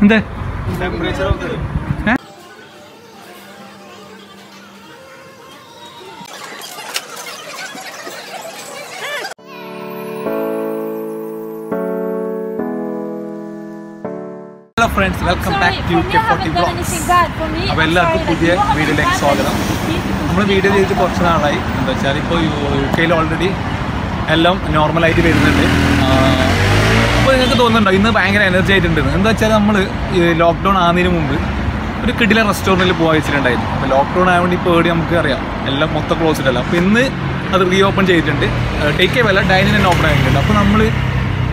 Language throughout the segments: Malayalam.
എന്തേ? Hello friends welcome back to K forty blogs അപ്പോൾ എല്ലാവർക്കും പുതിയ വീഡിയോയിലേക്ക് സ്വാഗതം. നമ്മൾ വീഡിയോ ചെയ്തിട്ട് കുറച്ച് നാളായി. എന്താ വെച്ചാൽ ഇപ്പോൾ യു കെയിൽ ഓൾറെഡി എല്ലാം നോർമലായിട്ട് വരുന്നുണ്ട് അപ്പോൾ നിങ്ങൾക്ക് തോന്നുന്നുണ്ടോ? ഇന്ന് ഭയങ്കര എനർജി ആയിട്ടുണ്ട് എന്താ വെച്ചാൽ നമ്മൾ ലോക്ക്ഡൗൺ ആകുന്നതിന് മുമ്പ് ഒരു കിടില റെസ്റ്റോറന്റിൽ പോകാൻ വെച്ചിട്ടുണ്ടായിരുന്നു. അപ്പോൾ ലോക്ക്ഡൗൺ ആയതുകൊണ്ട് ഇപ്പോൾ ഏടി നമുക്ക് അറിയാം. എല്ലാം മൊത്തം ക്ലോസ് അല്ല. അപ്പോൾ ഇന്ന് അത് റീ ഓപ്പൺ ചെയ്തിട്ടുണ്ട് ടേക്ക് എ അല്ല ഡൈനിങ് തന്നെ ഓപ്പൺ ആയിട്ടുണ്ട്. അപ്പോൾ നമ്മൾ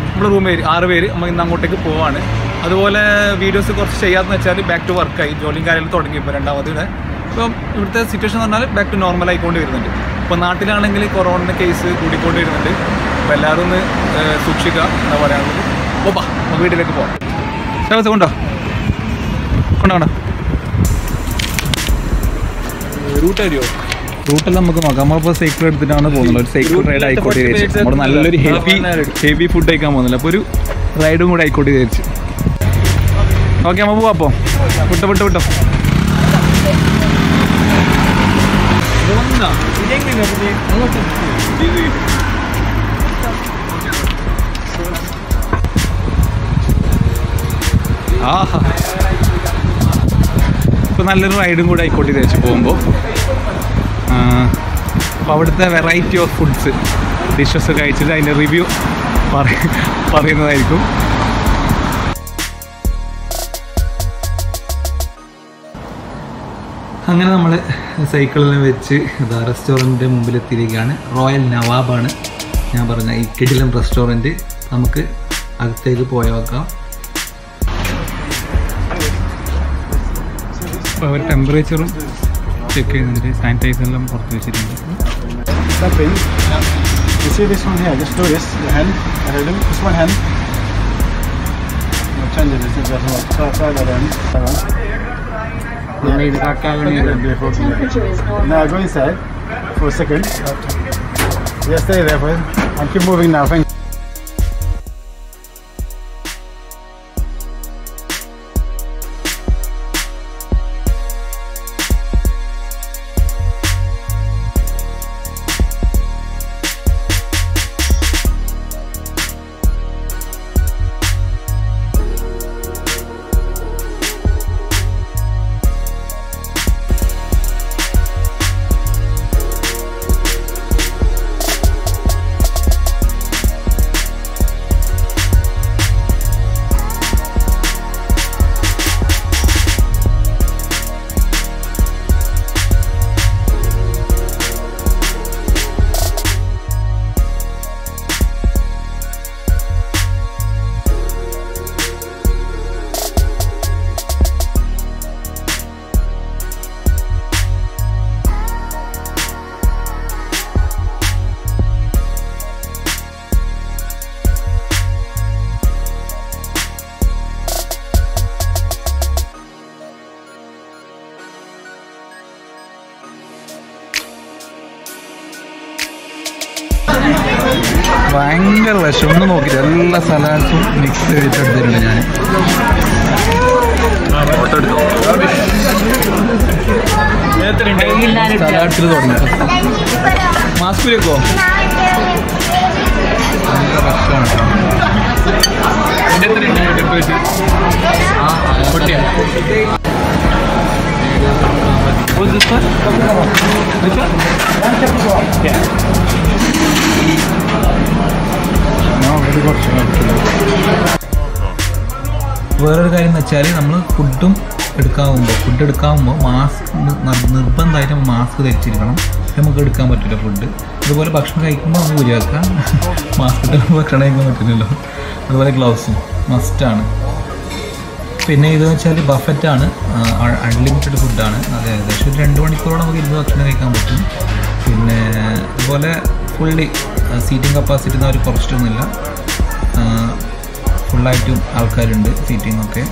നമ്മുടെ റൂം പേര് ആറ് പേര് നമ്മൾ ഇന്ന് അങ്ങോട്ടേക്ക് പോവാണ്. അതുപോലെ വീഡിയോസ് കുറച്ച് ചെയ്യാമെന്ന് വെച്ചാൽ ബാക്ക് ടു വർക്കായി ജോലിയും കാര്യങ്ങളും തുടങ്ങി ഇപ്പോൾ രണ്ടാമത് ഇവിടെ. ഇപ്പം ഇവിടുത്തെ സിറ്റുവേഷൻ എന്ന് പറഞ്ഞാൽ ബാക്ക് ടു നോർമൽ ആയിക്കൊണ്ട് വരുന്നുണ്ട് ഇപ്പോൾ നാട്ടിലാണെങ്കിൽ കൊറോണ കേസ് കൂടിക്കൊണ്ട് വരുന്നുണ്ട് അപ്പോൾ എല്ലാവരും ഒന്ന് സൂക്ഷിക്കുക എന്താ അപ്പോൾ ബാ നമുക്ക് വീട്ടിലേക്ക് പോവാം. ശവസ് കൊണ്ടോ? കൊണ്ടോ കൊണ്ടോ? റൂട്ട് അറിയോ റൂട്ടെല്ലാം നമുക്ക് നോക്കാം. നമ്മളിപ്പോൾ സൈക്കിൾ എടുത്തിട്ടാണ് പോകുന്നത്. ഒരു സൈക്കിൾ റൈഡ് ആയിക്കോട്ടെ വിചാരിച്ചു. നമ്മൾ നല്ലൊരു ഹെവി ഹെവി ഫുഡ് കഴിക്കാൻ പോകുന്നില്ല. അപ്പോൾ ഒരു റൈഡും കൂടെ ആയിക്കോട്ടെ വിചാരിച്ചു. ഓക്കെ നമ്മൾ പോവാം അപ്പോൾ വിട്ടോ വിട്ടോ വിട്ടോ. ആഹാ ഇപ്പോൾ നല്ലൊരു റൈഡും കൂടെ ആയിക്കോട്ടെ തേച്ച് പോകുമ്പോൾ അപ്പോൾ അവിടുത്തെ വെറൈറ്റി ഓഫ് ഫുഡ്സ് ഡിഷസ് കഴിച്ചിട്ട് അതിന്റെ റിവ്യൂ പറയുന്നതായിരിക്കും. അങ്ങനെ നമ്മൾ സൈക്കിളിൽ വെച്ച് അതാ റെസ്റ്റോറന്റിന്റെ മുമ്പിലെത്തിയിരിക്കുകയാണ്. റോയൽ നവാബാണ് ഞാൻ പറഞ്ഞ ഈ കിടിലം റെസ്റ്റോറന്റ് നമുക്ക് അകത്തേക്ക് പോയി അപ്പോൾ അവർ ടെമ്പറേച്ചറും ചെക്ക് ചെയ്യുന്നുണ്ട് സാനിറ്റൈസറെല്ലാം പുറത്ത് വെച്ചിട്ടുണ്ട് Something. You see this one here? Just do this. Your hand. Ahead of This one hand. Now change it. This is the one. Try, try that hand. That one. Yeah, before. Now go inside for a second. Yeah, stay there for And keep moving now. Thank ഭയങ്കര വിഷം. ഒന്ന് നോക്കിയിട്ട് എല്ലാ സലാഡ്സും മിക്സ് ചെയ്തിട്ട് എടുത്തിട്ടുണ്ട് ഞാൻ സലാഡ്സിൽ തുടങ്ങി. മാസ്ക് വെക്കോ? ഭയങ്കര കുറച്ച് വേറൊരു കാര്യം എന്ന് വെച്ചാൽ നമ്മൾ ഫുഡും എടുക്കാവുമ്പോൾ ഫുഡ് എടുക്കാവുമ്പോൾ മാസ്ക് നിർബന്ധമായിട്ട് നമ്മൾ മാസ്ക് ധരിച്ചിരിക്കണം. നമുക്ക് എടുക്കാൻ പറ്റില്ല ഫുഡ് അതുപോലെ ഭക്ഷണം കഴിക്കുമ്പോൾ നമുക്ക് ഒഴിവാക്കാം മാസ്ക് ഇട്ടാൽ ഭക്ഷണം കഴിക്കാൻ പറ്റില്ലല്ലോ. അതുപോലെ ഗ്ലൗസും മസ്റ്റാണ് പിന്നെ ഇതെന്ന് വെച്ചാൽ ബഫറ്റാണ് അൺലിമിറ്റഡ് ഫുഡാണ് അത് ഏകദേശം ഒരു രണ്ട് മണിക്കൂറോളം നമുക്ക് ഇരുന്ന് ഭക്ഷണം കഴിക്കാൻ പറ്റും. പിന്നെ അതുപോലെ ഫുള്ളി സീറ്റിംഗ് കപ്പാസിറ്റി ഒന്നും അവർ കുറച്ചിട്ടൊന്നുമില്ല. ഫുള്ളായിട്ടും ആൾക്കാരുണ്ട് സീറ്റിംഗ് ഒക്കെ.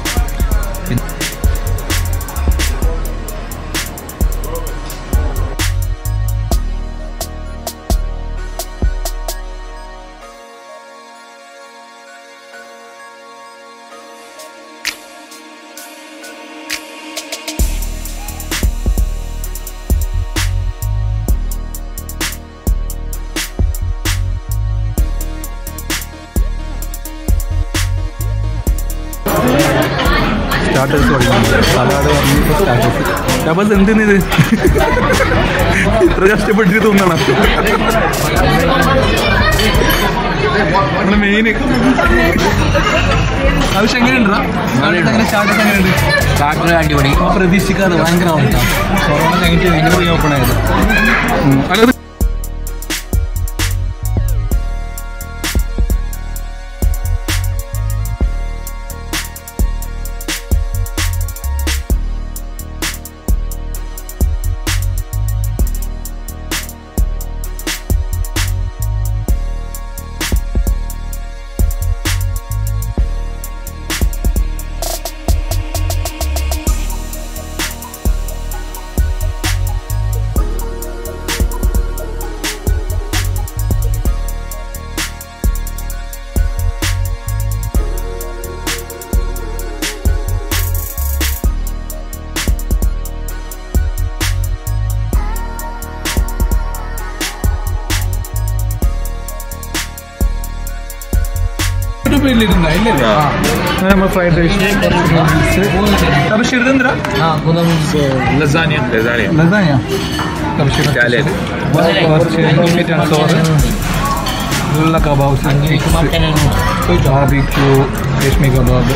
സ്റ്റാർട്ടേഴ്സ് തുടങ്ങി. സലാഡ് പറഞ്ഞിപ്പോൾ സ്റ്റാർട്ടേഴ്സ് ഷബാസ് എന്തിനിത് ഇത്ര കഷ്ടപ്പെട്ടിട്ട് തോന്നണം. നമ്മൾ മെയിൻ ആവശ്യം എങ്ങനെയുണ്ടാ? സ്റ്റാർട്ടേഴ്സ് എങ്ങനെയുണ്ട്? സ്റ്റാർട്ടർ അടിപൊളി. അപ്പോൾ പ്രതീക്ഷിക്കാതെ ഭയങ്കര കൊറോണ കഴിഞ്ഞിട്ട് ഓപ്പൺ ആയത്. ಇಲ್ಲಿಂದ ಇಲ್ಲೇ ನಮ್ಮ ಫ್ರೈಡ್ ರೈಸ್ ತಬಶೀರ್ ಅಂದ್ರೆ ಲಸಾನಿಯ ಲಸಾನಿಯ ತಬಶೀರ್ ಲಿಮಿಟ್ ಅಂಡ್ ಸೋರ್ ಗುಲ್ಲ ಕಬಾಬ್ ಬಾರ್ಬಿಕ್ಯೂ ರೇಷ್ಮಿ ಕಬಾಬ್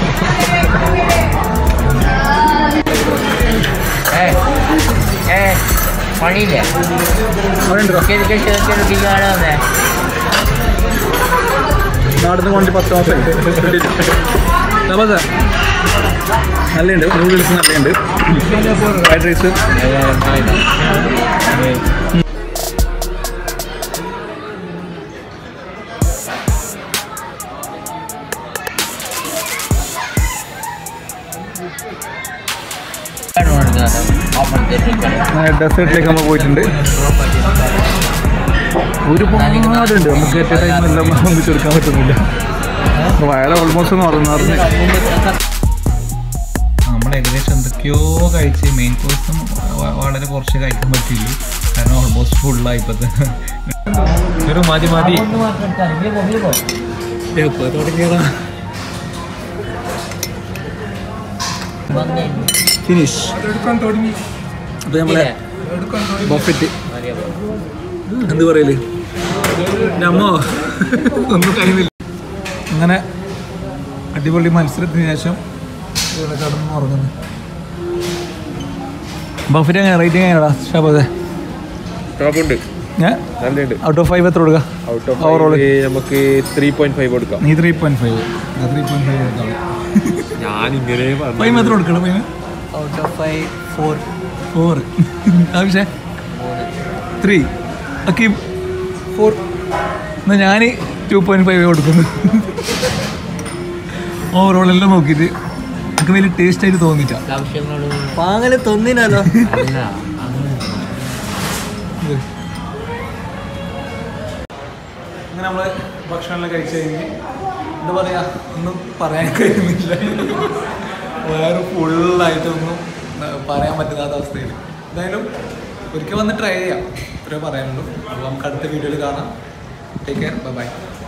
ಪಣಿದೆ ಪಣಿದ್ರು ಕೆಳಗೆ ಕೆಳಗೆ ಬಿಗಾಡೋದೆ നാടിന്ന് കൊണ്ട് പത്ത് മാസം നല്ലുണ്ട് നൂഡിൽസ് നല്ലുണ്ട് ഫ്രൈഡ് റൈസ്. ഡെസേർട്ടിലേക്ക് നമ്മൾ പോയിട്ടുണ്ട്. ഒരുപാടുണ്ട് നമുക്ക് ഏറ്റ ടൈം എല്ലാം ഒന്നിച്ചെടുക്കാൻ പറ്റുന്നില്ല. വയറ ഓൾമോസ്റ്റ് മറന്നു നമ്മൾ ഏകദേശം എന്തൊക്കെയോ കഴിച്ച് മെയിൻ കോഴ്സും വളരെ കുറച്ച് കഴിക്കാൻ പറ്റില്ല കാരണം ഓൾമോസ്റ്റ് ഫുള്ളായി ഇപ്പത്തെ. ഒരു മതി മതി. ഫിനിഷ് അപ്പൊ നമ്മളെ ബഫറ്റ് എന്ത് പറയൽ? നമ്മോ? ഒന്നും കഴിയുന്നില്ല. അങ്ങനെ അടിപൊളി മത്സരത്തിന് ശേഷം ഇവിടെ കടന്നു ഉറങ്ങുന്നു ബഫറ്റ് എങ്ങനെ? റേറ്റിംഗ് എങ്ങനെയാടാ? ഷാബാദേ ഔട്ട് ഓഫ് ഫൈവ് എത്ര കൊടുക്കുക ഔട്ട് ഓഫ് Overall. നമുക്ക് ത്രീ പോയിന്റ് ഫൈവ് കൊടുക്കാം. നീ three point five three point five കൊടുക്കാം. ഞാൻ ഇങ്ങനെ ഫൈവ് എത്ര കൊടുക്കണം five out of five four four ആവശ്യം ത്രീ അക്കീം. ഫോർ എന്നാ ഞാൻ ടു പോയിന്റ് ഫൈവ് കൊടുക്കുന്നു. ഓവറോൾ എല്ലാം നോക്കിയിട്ട് എനിക്ക് വലിയ ടേസ്റ്റ് ആയിട്ട് തോന്നിച്ച പാങ്ങൽ തോന്നിനല്ലോ അങ്ങനെ നമ്മൾ ഭക്ഷണമെല്ലാം കഴിച്ചു കഴിഞ്ഞ് എന്താ പറയാ ഒന്നും പറയാൻ കഴിയുന്നില്ല. വേറെ ഫുള്ളായിട്ടൊന്നും പറയാൻ പറ്റാത്ത അവസ്ഥയിൽ എന്തായാലും ഒരിക്കൽ വന്ന് ട്രൈ ചെയ്യാം. ഇത്രേ പറയാനുള്ളൂ. അപ്പോൾ നമുക്ക് അടുത്ത വീഡിയോയിൽ കാണാം. Take care. Bye-bye.